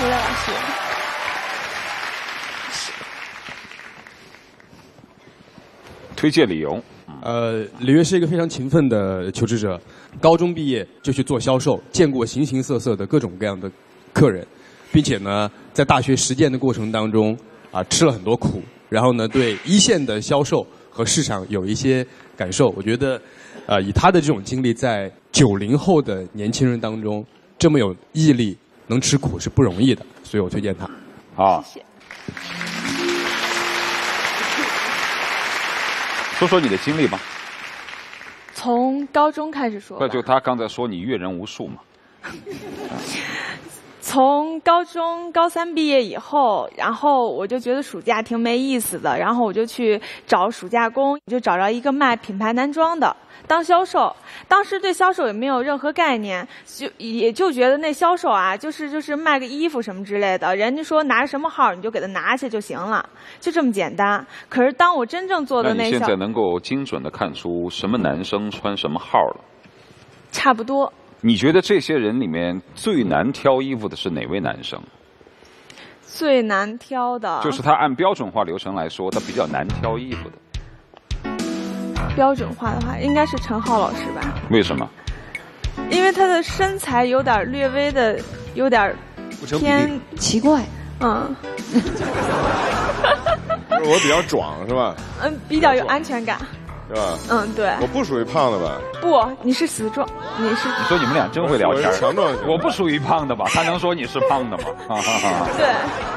胡磊老师。推荐理由。呃，李悦是一个非常勤奋的求职者，高中毕业就去做销售，见过形形色色的各种各样的客人，并且呢，在大学实践的过程当中啊，吃了很多苦，然后呢，对一线的销售和市场有一些感受。我觉得，呃，以他的这种经历，在九零后的年轻人当中，这么有毅力，能吃苦是不容易的，所以我推荐他。好，谢谢。说说你的经历吧。从高中开始说那，就他刚才说你阅人无数嘛。从高中高三毕业以后，然后我就觉得暑假挺没意思的，然后我就去找暑假工，就找着一个卖品牌男装的当销售。当时对销售也没有任何概念，就也就觉得那销售啊，就是就是卖个衣服什么之类的，人家说拿什么号你就给他拿去就行了，就这么简单。可是当我真正做的那销你现在能够精准的看出什么男生穿什么号了？差不多，你觉得这些人里面最难挑衣服的是哪位男生？最难挑的就是他按标准化流程来说，他比较难挑衣服的。标准化的话，应该是陈浩老师吧。为什么？因为他的身材有点略微的有点偏奇怪，嗯 我比较壮是吧？嗯，比较有安全感。是吧？嗯，对。我不属于胖的吧？不，你是死壮，你是。你说你们俩真会聊天儿我强壮我不属于胖的吧？他能说你是胖的吗？哈哈哈。对，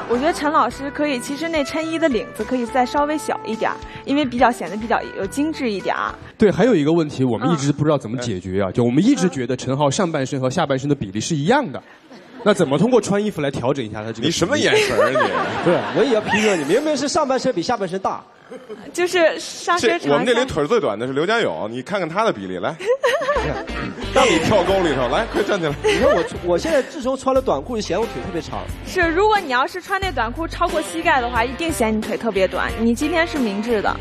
我觉得陈老师可以，其实那衬衣的领子可以再稍微小一点儿，因为比较显得比较有精致一点儿。对，还有一个问题，我们一直不知道怎么解决啊，就我们一直觉得陈浩上半身和下半身的比例是一样的，那怎么通过穿衣服来调整一下他这个？你什么眼神啊你？对，我也要批评你，明明是上半身比下半身大。就是上身长。这我们这里腿最短的是刘家勇，你看看他的比例来，让你跳沟里头，来，快站起来。你看我，我现在自从穿了短裤，就显我腿特别长。是，如果你要是穿那短裤超过膝盖的话，一定显你腿特别短。你今天是明智的。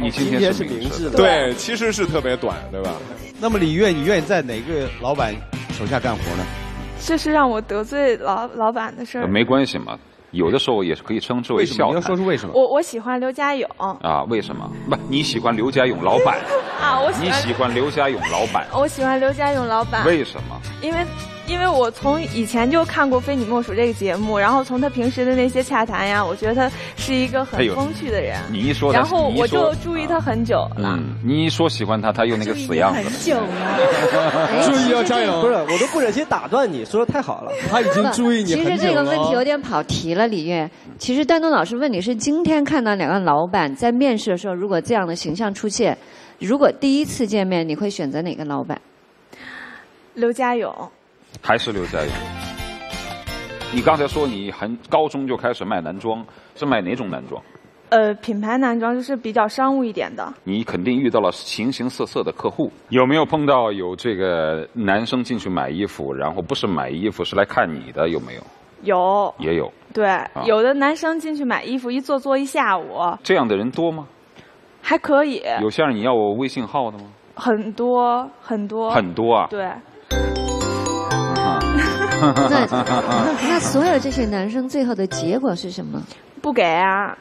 你今天天是明智的对，其实是特别短，对吧？那么李悦，你愿意在哪个老板手下干活呢？这是让我得罪老老板的事儿。没关系嘛，有的时候也是可以称之为为什么？你要说出为什么？我我喜欢刘家勇啊？为什么？不，你喜欢刘家勇老板？啊，我喜欢你喜欢刘家勇老板？我喜欢刘家勇老板。为什么？因为因为我从以前就看过《非你莫属》这个节目，然后从他平时的那些洽谈呀，我觉得他是一个很风趣的人。你一说他，然后我就注意他很久了。嗯，你一说喜欢他，他又那个死样子。久了。注意要加油！不是，我都不忍心打断你，说的太好了。他已经注意你了其实这个问题有点跑题了，李悦。其实丹东老师问你是今天看到两个老板在面试的时候，如果这样的形象出现，如果第一次见面，你会选择哪个老板？刘家勇，还是刘家勇？你刚才说你很高中就开始卖男装，是卖哪种男装？呃，品牌男装就是比较商务一点的。你肯定遇到了形形色色的客户，有没有碰到有这个男生进去买衣服，然后不是买衣服是来看你的？有没有？有，也有对，有的男生进去买衣服，一坐坐一下午，这样的人多吗？还可以，有像你要我微信号的吗？很多很多很多啊对，那那所有这些男生最后的结果是什么？不给啊。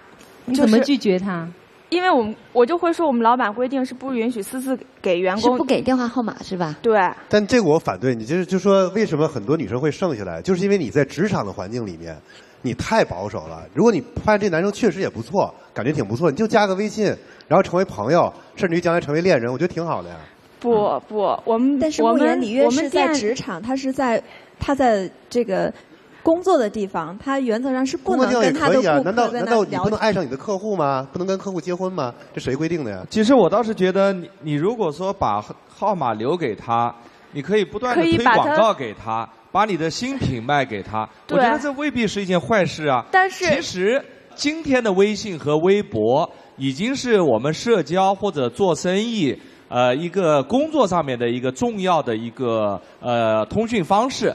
你怎么拒绝他？因为我们我就会说，我们老板规定是不允许私自给员工，是不给电话号码是吧？对，但这个我反对你，就是就说为什么很多女生会剩下来，就是因为你在职场的环境里面，你太保守了。如果你发现这男生确实也不错，感觉挺不错，你就加个微信，然后成为朋友，甚至于将来成为恋人，我觉得挺好的呀。不不，我们但是我们李们是在店职场，他是在他在这个工作的地方，他原则上是不能跟他的顾难道难道你不能。爱上你的客户吗？不能跟客户结婚吗？这谁规定的呀？其实我倒是觉得你，你如果说把号码留给他，你可以不断的推广告给他，把你的新品卖给他。我觉得这未必是一件坏事啊。但是其实今天的微信和微博已经是我们社交或者做生意。呃，一个工作上面的一个重要的一个呃通讯方式。